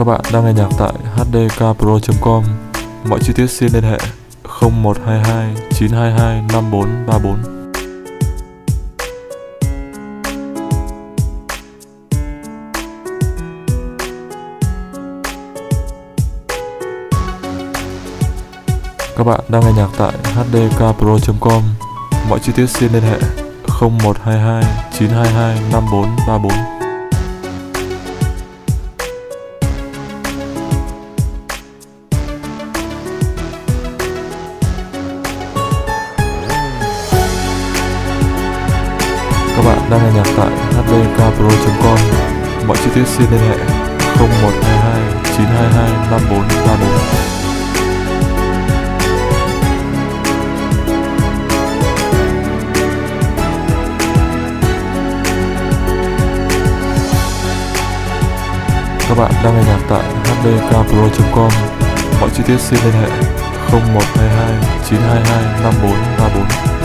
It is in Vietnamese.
Các bạn đang nghe nhạc tại hdkpro.com Mọi chi tiết xin liên hệ 0122 922 5434 Các bạn đang nghe nhạc tại hdkpro.com Mọi chi tiết xin liên hệ 0122 922 5434 Các bạn đang nghe nhạc tại hdkpro.com Mọi chi tiết xin liên hệ 0122 922 5434 Các bạn đang nghe nhạc tại hdkpro.com Mọi chi tiết xin liên hệ 0122 922 5434